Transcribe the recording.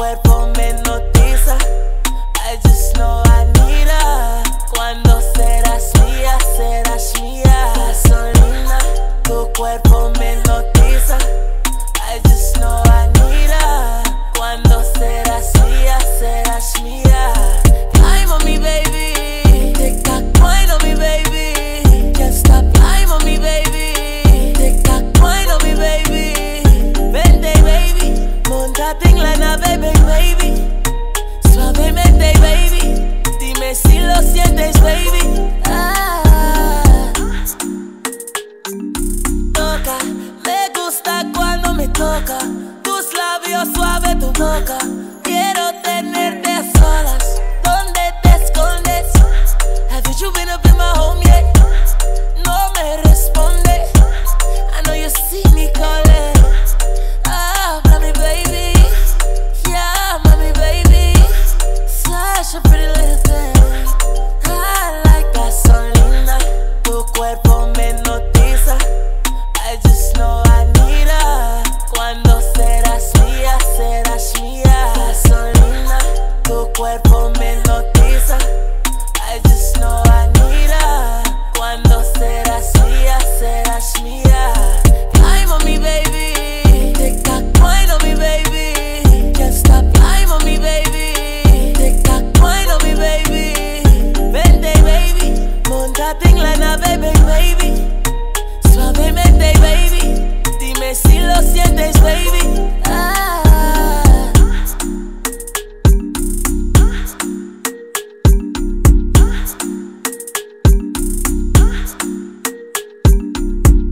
cuerpo. baby. Suavemente, baby. Dime si lo sientes, baby. Ah. Toca, me gusta cuando me toca. Tus labios suave, tu boca. cuerpo nothing like nothing, baby.